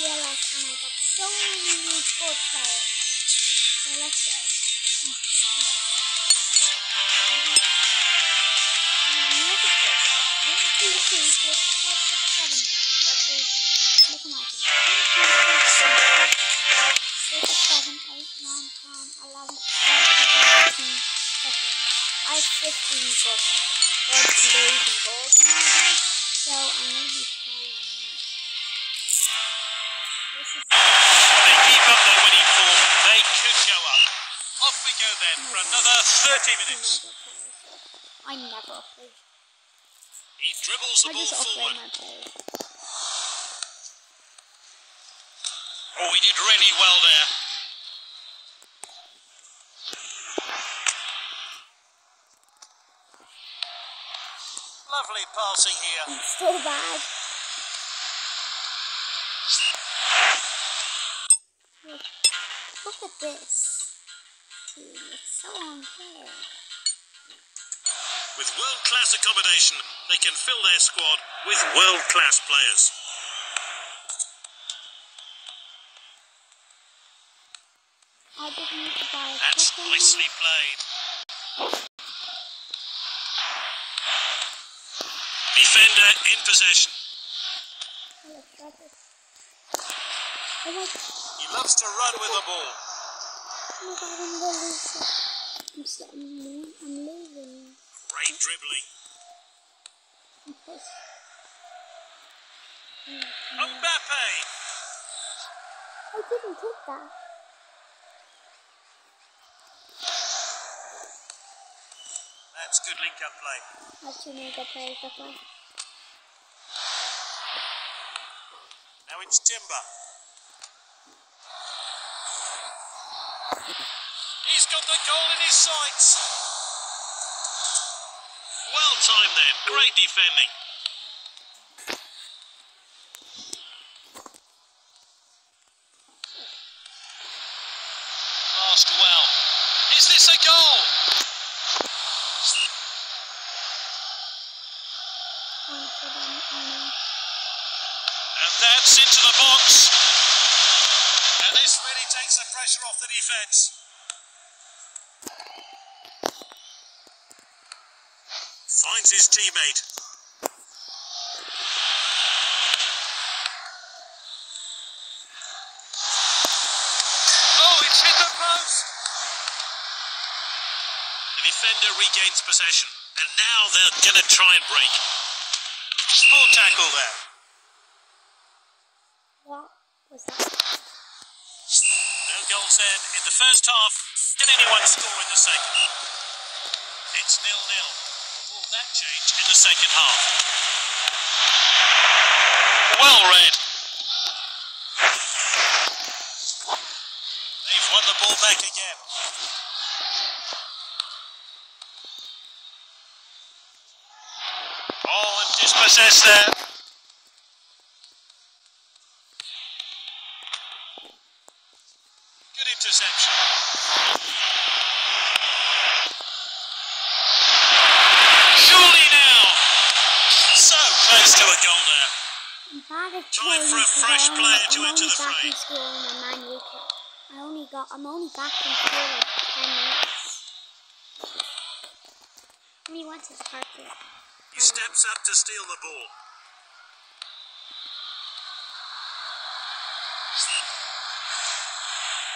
DLS and I got so many new good players. So let's go. three, four, five, six, seven versus look at my team. One, two, keep up their winning form. They could go up. Off we go then for another 30 minutes. I never upgrade. He dribbles the I ball forward. Oh, he did really well there. Lovely passing here. It's so bad. Look, look at this. Team, it's so unfair. With world-class accommodation, they can fill their squad with world-class players. I just need to buy a That's nicely played. Defender in possession. more. Let's try this. My, He loves to run with the ball. I'm. I'm. Great dribbling. Mbappe. I didn't take that. That's good link-up play. That's players that play. Now it's Timber. Got the goal in his sights. Well timed then. Great defending. Passed well. Is this a goal? And that's into the box. And this really takes the pressure off the defence. Finds his teammate. Oh, it's hit the post. The defender regains possession. And now they're going to try and break. Poor tackle there. What was that? No goals then in the first half. Can anyone score in the second? It's nil-nil. Will that change in the second half? Well read. They've won the ball back again. Oh, and dispossessed there. Good interception. Surely now. So close to a goal there. I'm bad at Time playing for a because fresh I only, player to I'm enter only the back fray. in school in my Man U kit. I only got, I'm only back in school like 10 minutes. And he park here. He steps up to steal the ball.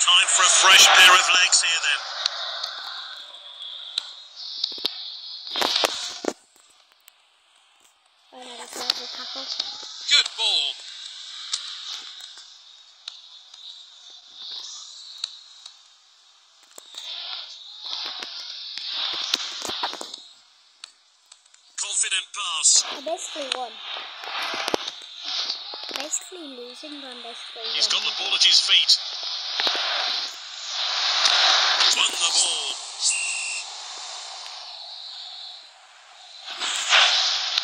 Time for a fresh pair of legs here then. Right now, that's another tackle. Good ball. Confident pass. I basically won. Basically losing, but I'm basically He's got the winning. ball at his feet. Won the ball.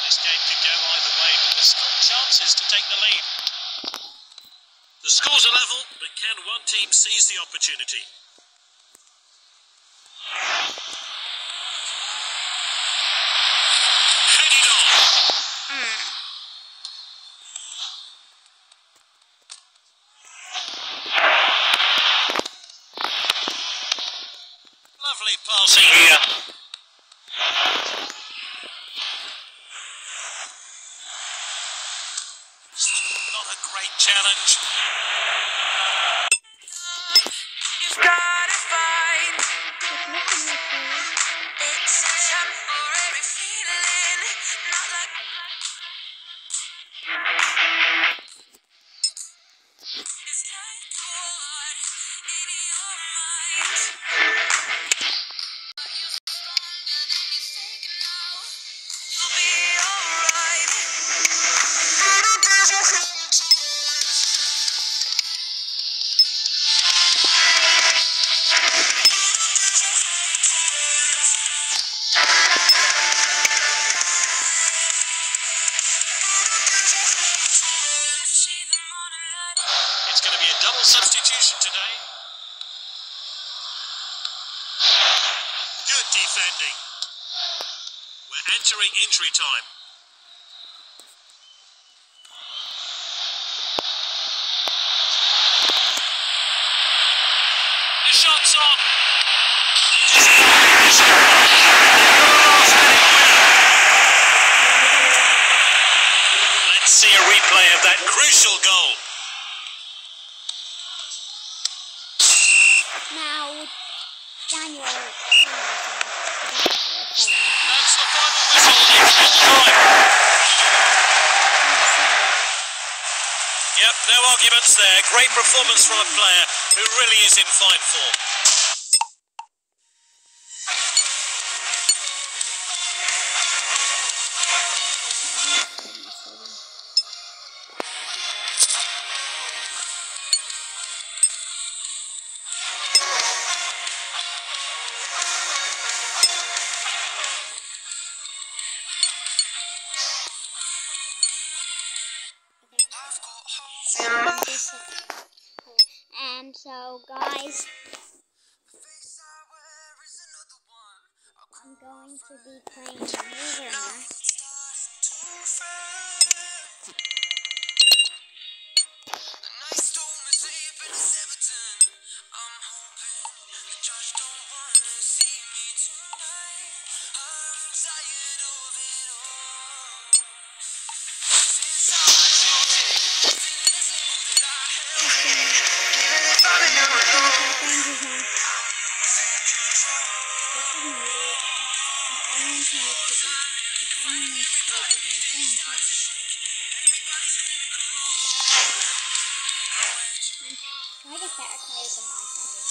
This game could go either way, but there's still to take the lead. The scores are level, but can one team seize the opportunity? night. Oh. Double today. Good defending. We're entering injury time. The shot's on. Let's see a replay of that crucial goal. now Daniel. That's the final whistle. Yep, no arguments there. Great performance from a player who really is in fine form. Guys, I'm going to be playing if anyone to get better players than my players.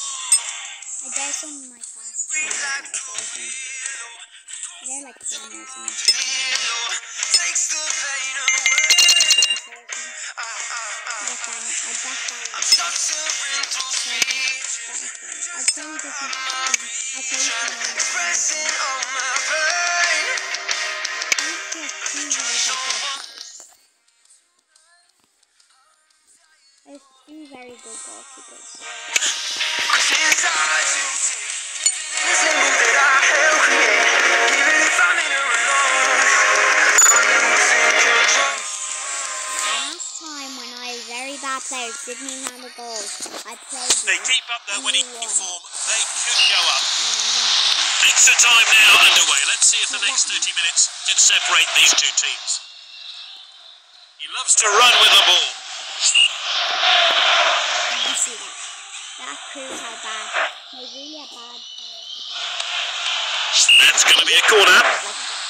I dare some of my class. They're like I bet that, I bet that is better players. I'd say he doesn't, I'd say he's not on I have two very good goalkeepers. I two very good goalkeepers. Players didn't even have the goals, I played They keep up their winning Won. form. They could go up. Extra time now underway. Let's see if the next 30 minutes can separate these two teams. He loves to run with the ball. You see that? That proves how bad. They really are bad players. That's going to be a corner. Like that.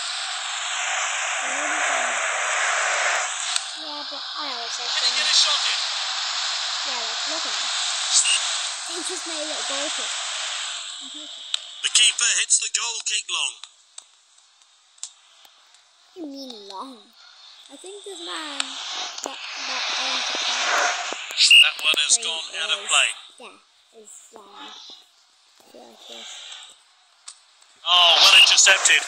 They're really bad. Yeah, but I always say Can he get a things. shot in? Yeah, like look at. They just made it goal kick. And take it. The keeper hits the goal kick long. What do you mean long? I think this man that that the That one has gone out of play. Yeah, is um I feel like. Oh, well intercepted.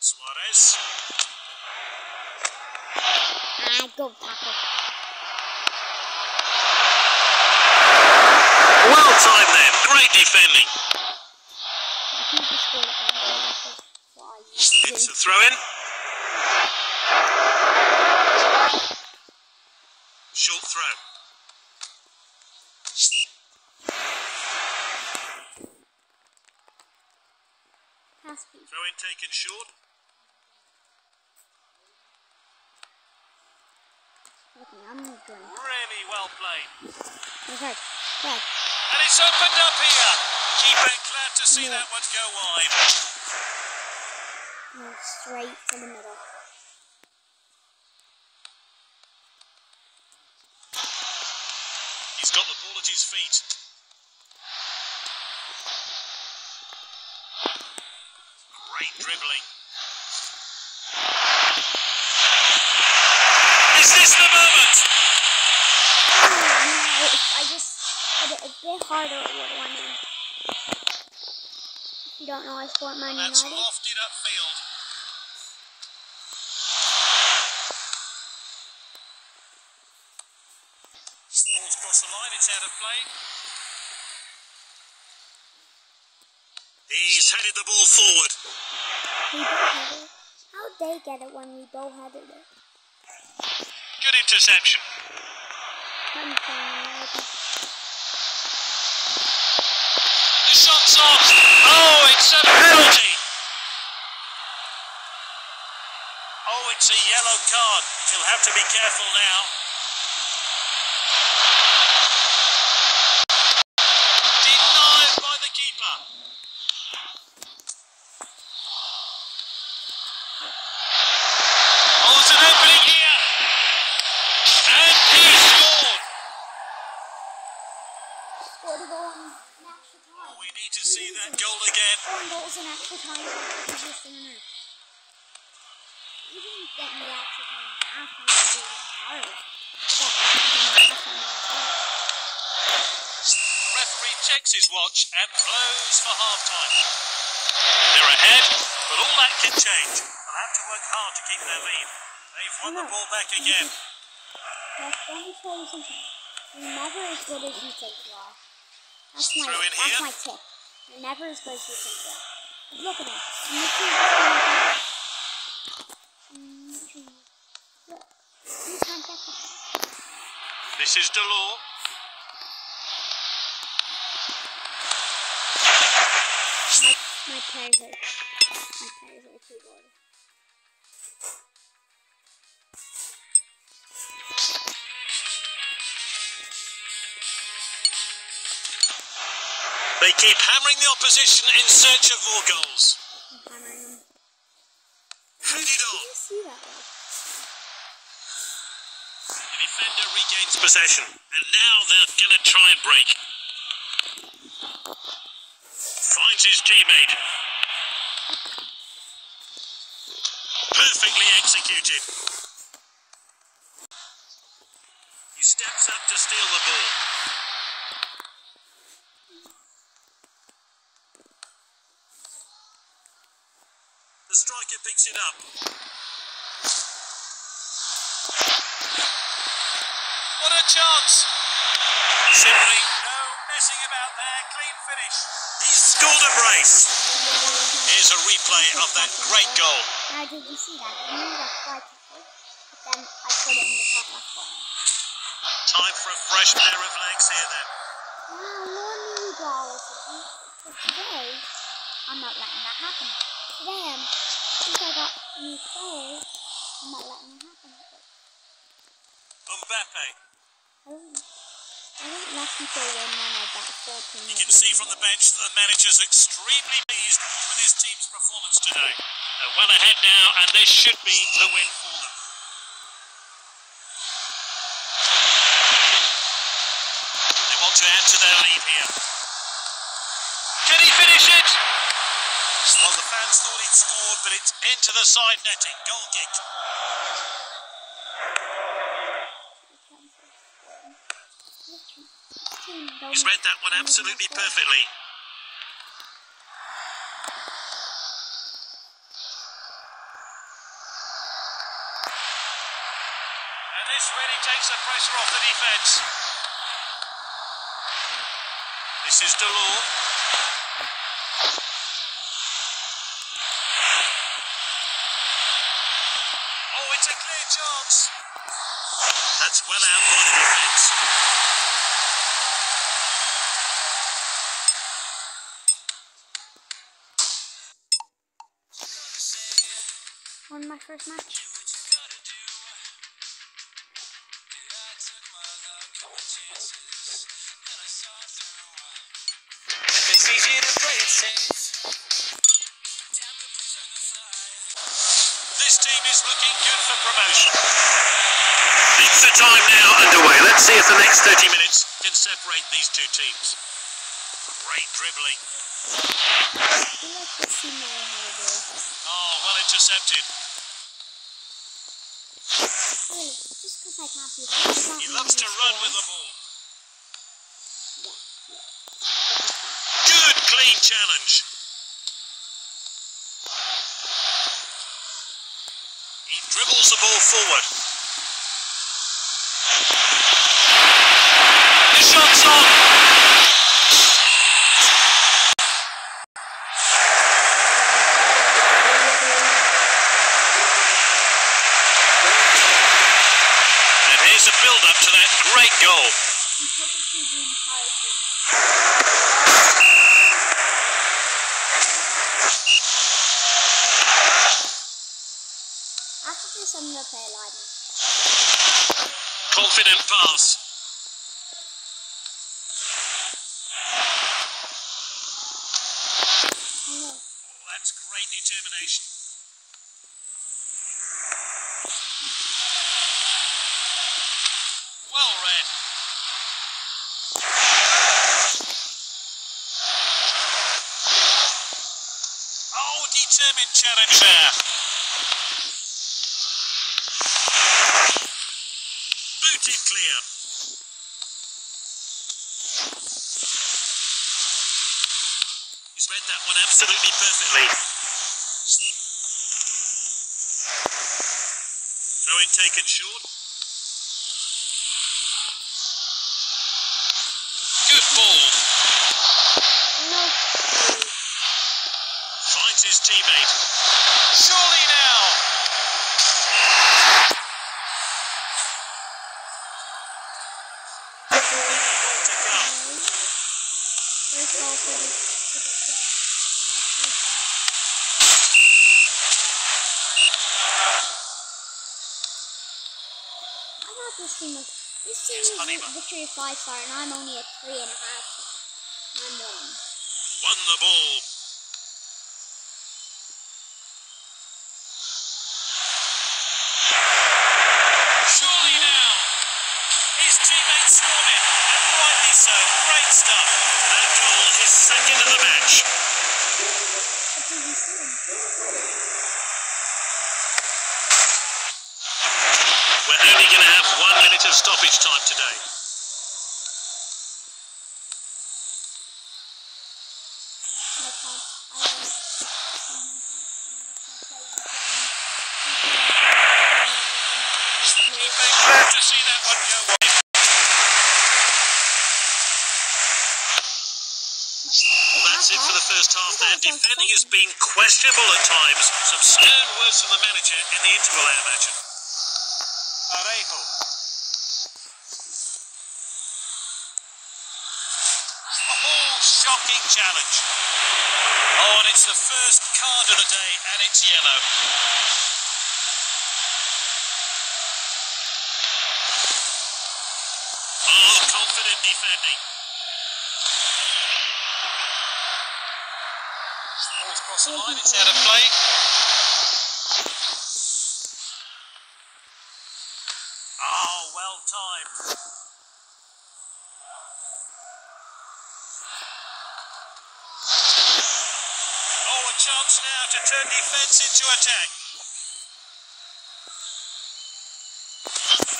Suarez. Ah, go tackle. Well timed then. Great defending. It's a throw in. Short throw. Throw in taken short. Okay, I'm going. Really well played. Okay, good. And it's opened up here. Keeper glad to see Yeah. that one go wide. No, straight to the middle. He's got the ball at his feet. Great dribbling. Is this the moment? No, if I just put it a bit harder, it would have went in. If you don't know, I support Man That's United. lofted upfield. Ball's crossed the line, it's out of play. He's headed the ball forward. We bowheaded it. How'd they get it when we bowheaded it? Good interception. I'm playing United. The shot's off. Oh, it's a penalty. Oh, it's a yellow card. He'll have to be careful now. Denied by the keeper. Oh, there's an opening here. And he scored. Scored a goal in an extra time. We need to see that goal again. Scoring goals in extra time is just in there. Even getting the extra time after do it hard. But that extra time half time was hard. Referee checks his watch and blows for half time. They're ahead, but all that can change. They'll have to work hard to keep their lead. They've won the ball back again. Let me tell you something. You're never as good as you think you are. That's my, that's my tip. You're never as good as you think you are. Look at him. And you see what's going on. Gee. Look. You can't get the This is Delors. My, my my Keep hammering the opposition in search of more goals. I'm on. The defender regains possession, and now they're going to try and break. Finds his teammate. Perfectly executed. He steps up to steal the ball. The picks it up. What a chance! Simply no messing about there. Clean finish. He's scored a brace. Here's a replay of that great goal. Now, did you see that? I knew that fly tackle, but then I put it in the top left corner. Time for a fresh pair of legs here then. Wow, normally we go all But today, I'm not letting that happen. Today, I'm, since I got new players, I'm not letting it happen. But Mbappe. I don't, I don't let people win when I've got a full team. You can see from the bench that the manager's extremely pleased with his team's performance today. They're well ahead now, and this should be the win for them. They want to add to their lead here. Can he finish it? Well, the fans thought he'd scored, but it's into the side netting. Goal kick. He's read that one absolutely perfectly. And this really takes the pressure off the defence. This is Delors. Oh, it's a chance. That's well out by the defence. won my first match. It's easy to play it safe. This team is looking good for promotion. Extra time now underway. Let's see if the next 30 minutes can separate these two teams. Great dribbling. Oh, well intercepted. He loves to run with the ball. Good clean challenge. He dribbles the ball forward. The shot's on. And here's a build-up to that great goal. He took it to the entire team. After this, I'm gonna play Lightning. Confident pass. Hello. Oh, that's great determination. Well read. Oh, determined challenge there. Booted clear. He's read that one absolutely perfectly. Throw in taken short. Good ball. No. Finds his teammate. Surely now. Goal to come. First ball for the, for the club. That's the start. Thought this team was this team Here's was Honeyman. a victory five star and I'm only at three and a half star. I'm one. Won the ball. Surely now. His teammates and rightly so. Great stuff. That goal is second of the match. What did he say? We're only going to minute of stoppage time today. Defending has been questionable at times. Some stern words from the manager in the interval, I imagine. Parejo. Oh, shocking challenge. Oh, and it's the first card of the day, and it's yellow. Oh, confident defending. Ball's across the line, it's out of play. Oh, well timed. Oh, a chance now to turn defence into attack.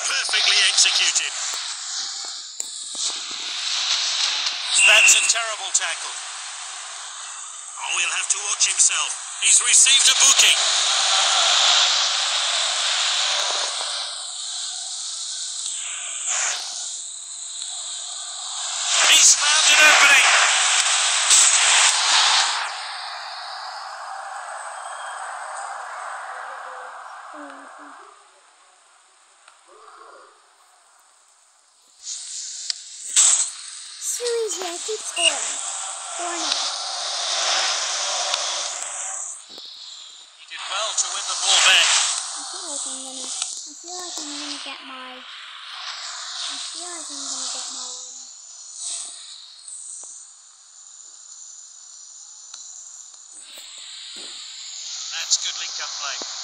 Perfectly executed. That's a terrible tackle. Oh, he'll have to watch himself. He's received a booking. He's found an opening. Series here, keep scoring. Four now. He did well to win the ball back. I feel like I'm gonna. I feel like I'm gonna get my. I feel like I'm gonna get my. That's good link up play.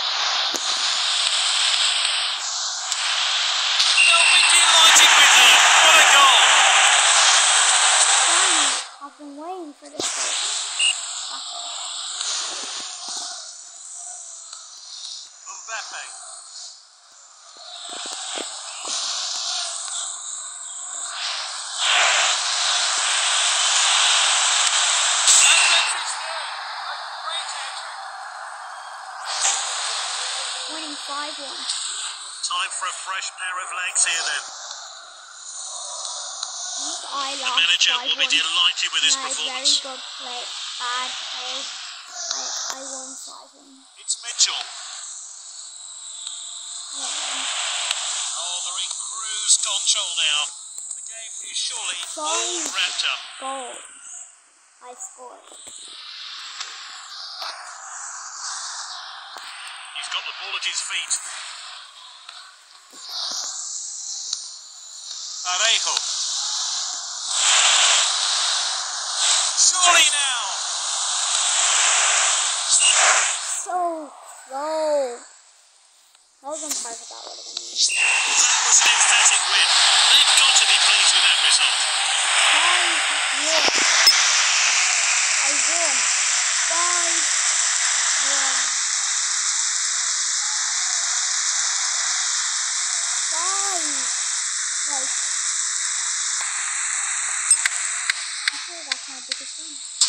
fresh pair of legs here then. I The manager will be delighted with his No, very performance. good play. Bad play. I, I won 5 1. It's Mitchell. Won. Oh, they're in cruise control now. The game is surely all wrapped up. Goals. I scored. He's got the ball at his feet. Parejo. Surely now. So close. That was on of that would have been me. That was an emphatic win. They've got to be pleased with that result. Five one. I won. Five one. Five. Like. I feel that's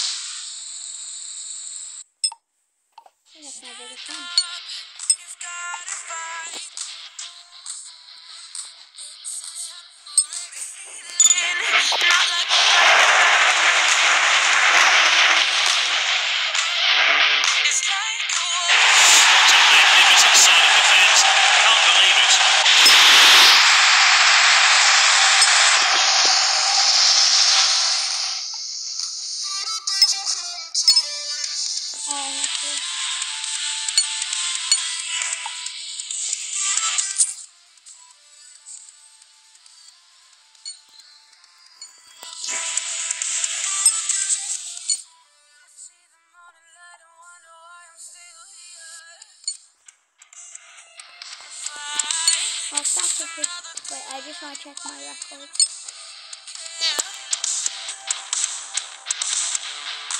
A. Wait, I just want to check my records.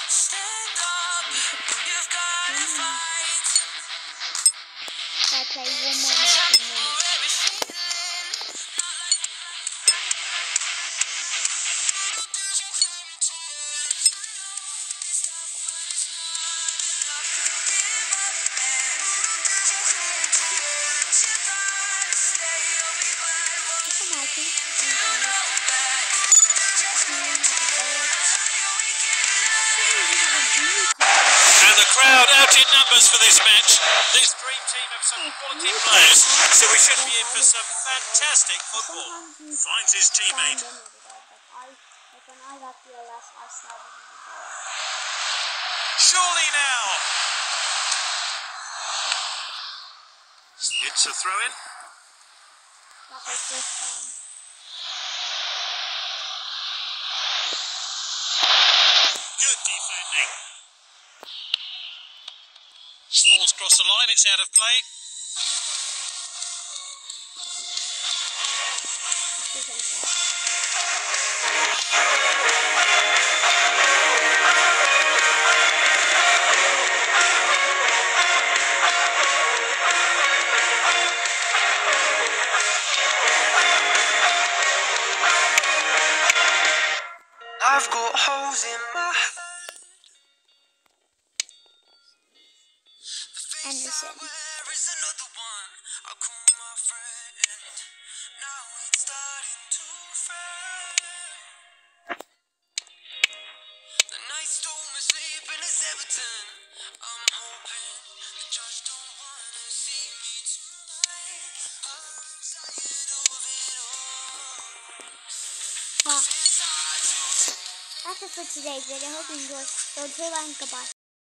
So mm. I play one more crowd out in numbers for this match. This dream team of some quality players, so we should be in for some fantastic football. Finds his teammate. Surely now. It's a throw in. Good defending. Ball's crossed the line, it's out of play. For today's video. Hope you enjoyed. So, till then, goodbye.